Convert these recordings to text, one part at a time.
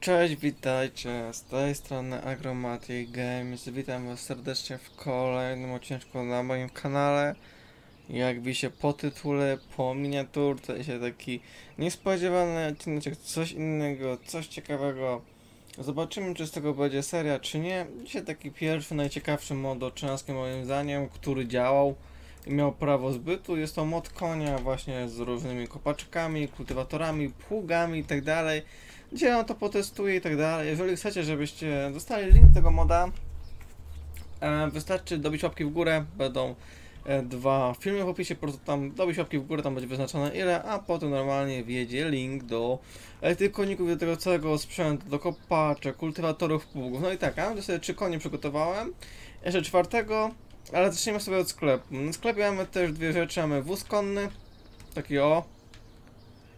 Cześć, witajcie, z tej strony Agromatic Games, witam was serdecznie w kolejnym odcinku na moim kanale. Jak się po tytule, po miniaturce, jest taki niespodziewany odcinek, coś innego, coś ciekawego. Zobaczymy, czy z tego będzie seria, czy nie. Dzisiaj taki pierwszy, najciekawszy mod 13 moim zdaniem, który działał miał prawo zbytu. Jest to mod konia właśnie z różnymi kopaczkami, kultywatorami, pługami itd. Tak Dzisiaj on to potestuję i tak. Jeżeli chcecie, żebyście dostali link tego moda, e, wystarczy dobić łapki w górę, będą e, dwa filmy w opisie, po prostu tam dobić łapki w górę, tam będzie wyznaczone ile, a potem normalnie wjedzie link do e, tych koników, do tego całego sprzętu, do kopaczek, kultywatorów, pługów. No i tak, ja sobie trzy konie przygotowałem, jeszcze czwartego, ale zaczniemy sobie od sklepu. Na sklepie mamy też dwie rzeczy, mamy wóz konny, taki o,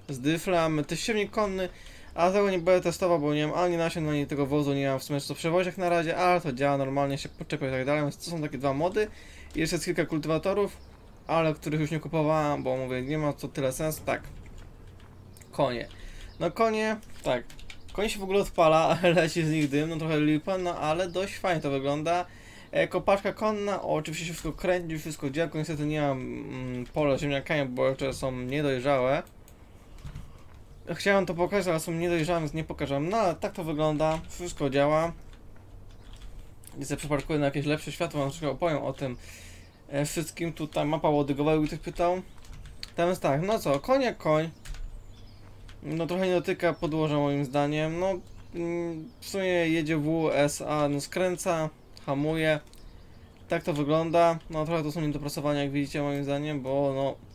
z dyfla, mamy też siewnik konny, a tego nie będę testował, bo nie mam ani nasion, ani tego wozu, nie mam w sumie co przewoziek na razie, ale to działa normalnie, się poczepia i tak dalej, więc to są takie dwa mody. I jeszcze jest kilka kultywatorów, ale których już nie kupowałem, bo mówię, nie ma to tyle sensu. Tak, konie. No konie, tak, konie się w ogóle odpala, leci z nich dym, no trochę lipa, no ale dość fajnie to wygląda. E, kopaczka konna, oczywiście się wszystko kręci, wszystko działa, niestety nie mam mm, pola ziemniakami, bo jeszcze są niedojrzałe. Chciałem to pokazać, ale są niedojrzałe, więc nie pokażę. No ale tak to wygląda, wszystko działa. I sobie przeparkuję na jakieś lepsze światło, wam troszkę opowiem o tym e, wszystkim. Tutaj mapa łodygowa, jakby ktoś pytał. Tam jest tak, no co, koń jak koń. No trochę nie dotyka podłoża moim zdaniem. No mm, w sumie jedzie WSA, no skręca, hamuje. Tak to wygląda. No trochę to są niedopracowania jak widzicie moim zdaniem, bo no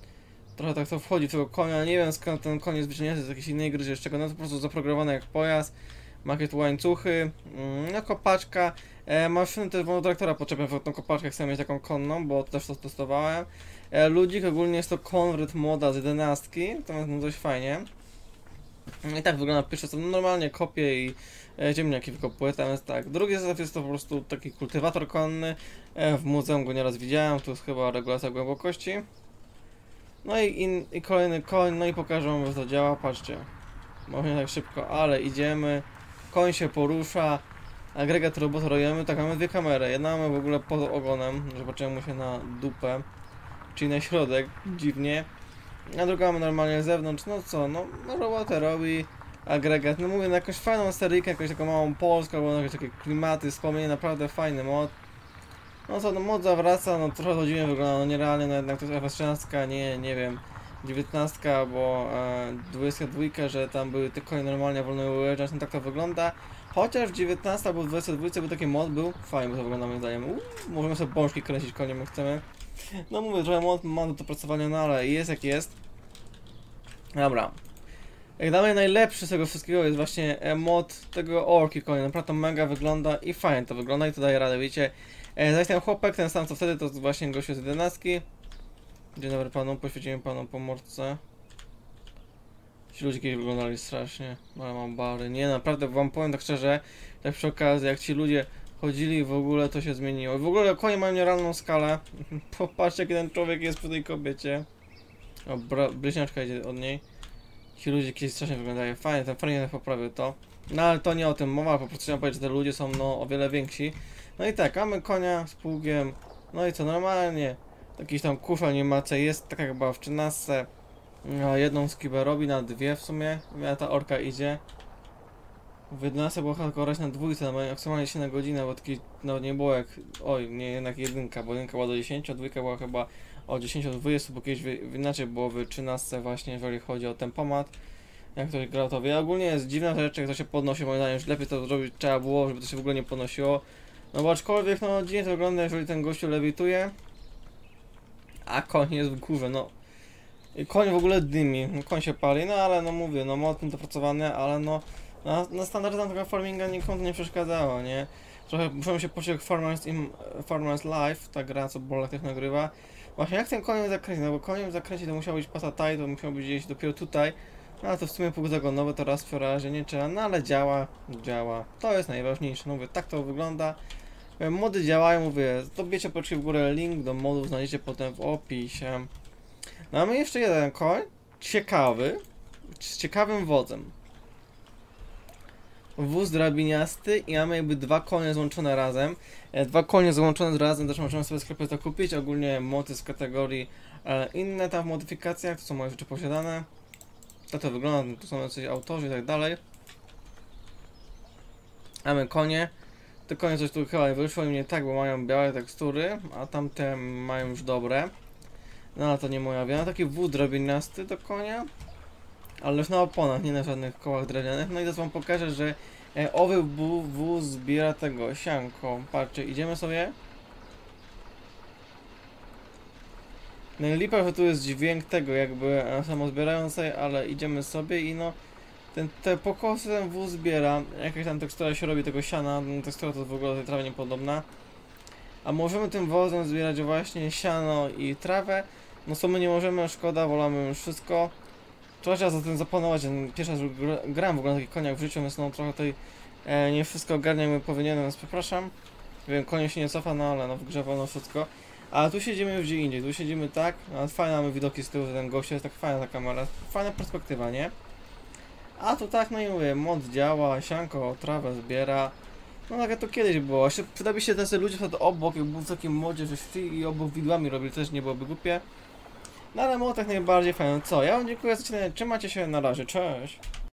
trochę tak to wchodzi w tego konia, nie wiem skąd ten jest wyciągnięty z jakiejś innej gry czy czego, no to po prostu zaprogramowane jak pojazd, ma jakieś łańcuchy, mm, no kopaczka, e, maszyny też traktora podczepiam w tą kopaczkę, chcę mieć taką konną, bo też to testowałem. E, ludzik ogólnie jest to konwert moda z 11, to jest no dość fajnie. I tak wygląda pierwsze co no normalnie kopię i e, ziemniaki wykopuję, tam jest tak. Drugi zestaw jest to po prostu taki kultywator konny, e, w muzeum go nieraz widziałem, tu jest chyba regulacja głębokości. No i, in, i kolejny koń, no i pokażę wam, jak to działa, patrzcie. Może nie tak szybko, ale idziemy. Koń się porusza. Agregat robotorujemy, tak mamy dwie kamery. Jedna mamy w ogóle pod ogonem, że mu się na dupę, czyli na środek, dziwnie. A druga mamy normalnie z zewnątrz, no co, no, robotę robi agregat. No mówię, na jakąś fajną seryjkę, jakąś taką małą polską, albo jakieś takie klimaty, wspomnienie, naprawdę fajny mod. No co, no mod zawraca, no trochę dziwnie wygląda, no nierealnie, no jednak to jest FS13, nie, nie wiem, 19 albo e, 22, że tam były tylko normalnie wolne ujeżdżać, no tak to wygląda. Chociaż w 19 albo w 22 był taki mod, był fajnie, bo to wygląda moim zdaniem. Możemy sobie bączki kręcić koniem jak chcemy. No mówię, trochę mod ma do dopracowania, no ale jest jak jest. Dobra. Jak dla mnie najlepszy z tego wszystkiego jest właśnie e, mod tego orki konia. Naprawdę mega wygląda i fajnie to wygląda i to daje radę, widzicie. E, zaś ten chłopak, ten sam co wtedy, to właśnie gościu z 11. Dzień dobry panu, poświęcimy panu pomorce. Ci ludzie kiedyś wyglądali strasznie, ale mam bary. Nie, naprawdę wam powiem tak szczerze, tak przy okazji, jak ci ludzie chodzili w ogóle to się zmieniło. W ogóle konie mają nierealną skalę. Popatrzcie jaki ten człowiek jest przy tej kobiecie. O, bliźniaczka idzie od niej. Ci ludzie kiedyś strasznie wyglądają fajnie, ten fajnie poprawił to. No ale to nie o tym mowa, po prostu chciałem powiedzieć, że te ludzie są no o wiele więksi. No i tak, mamy konia z pługiem. No i co, normalnie. Jakiś tam kufel nie ma, co jest taka chyba w 13. No, jedną skibę robi na dwie w sumie. Ja ta orka idzie. W 11 było grać na dwójce, no maksymalnie się na godzinę, bo taki, no nie było jak, oj, nie, jednak jedynka, bo jedynka była do 10, a dwójka była chyba o 10 do 20, bo kiedyś inaczej było w 13 właśnie, jeżeli chodzi o tempomat. Jak ktoś grał to wie. Ogólnie jest dziwna rzecz, jak to się podnosi, moim zdaniem, już lepiej to zrobić trzeba było, żeby to się w ogóle nie podnosiło. No bo aczkolwiek, no dziwnie to wygląda, jeżeli ten gościu lewituje, a koń jest w górze, no. I koń w ogóle dymi, no, koń się pali, no ale no mówię, no mocno dopracowany, ale no na, na standardach tego farminga nikomu nie przeszkadzało, nie? Trochę muszę się poczuć jak Farmers, in, Farmers Life, ta gra, co Bolek też nagrywa. Właśnie jak ten koniem zakręcić, no bo koniem zakręcić to musiał być pasa taj, to musiał być gdzieś dopiero tutaj. No ale to w sumie pół zagonowe to raz w razie nie trzeba, no ale działa, działa. To jest najważniejsze, no mówię, tak to wygląda. E, mody działają, mówię, zdobiecie po w górę link do modów, znajdziecie potem w opisie. No, mamy jeszcze jeden koń, ciekawy, z ciekawym wodzem. Wóz drabiniasty i mamy jakby dwa konie złączone razem. E, Dwa konie złączone razem też możemy sobie w sklepie to kupić. Ogólnie moty z kategorii e, inne tam w modyfikacjach, to są moje rzeczy posiadane. Tak to wygląda, tu są jacyś autorzy i tak dalej. Mamy konie. Te konie coś tu chyba wyszło im nie tak, bo mają białe tekstury, a tamte mają już dobre. No ale to nie moja wina. Taki wóz drabiniasty do konia. Ale już na oponach, nie na żadnych kołach drewnianych. No i teraz wam pokażę, że e, owy wó- wóz zbiera tego sianko. Patrzcie, idziemy sobie. No lipa, że tu jest dźwięk tego jakby e, samozbierającej, ale idziemy sobie i no ten, te pokosy ten wóz zbiera, jakaś tam tekstura się robi tego siana, no, tekstura to w ogóle tej trawy niepodobna. A możemy tym wozem zbierać właśnie siano i trawę. No co my nie możemy, szkoda, wolamy już wszystko. Trzeba trzeba za tym zapanować, ten pierwszy raz gr- gram w ogóle na takich koniach w życiu, więc no trochę tutaj e, nie wszystko ogarniam jak powinienem, więc przepraszam. Wiem, konie się nie cofa, no ale no w wszystko. A tu siedzimy gdzie indziej, tu siedzimy tak, a fajne mamy widoki z tyłu, że ten gość jest tak fajna ta kamera, fajna perspektywa, nie? A tu tak, no i mówię, mod działa, sianko trawę zbiera. No tak jak to kiedyś było. Jeszcze przydaby się tacy ludzie wtedy obok, jak był w takim modzie, że i obok widłami robili, też nie byłoby głupie. No ale mod tak najbardziej fajny. Co? Ja wam dziękuję za oglądanie. Trzymajcie się na razie. Cześć.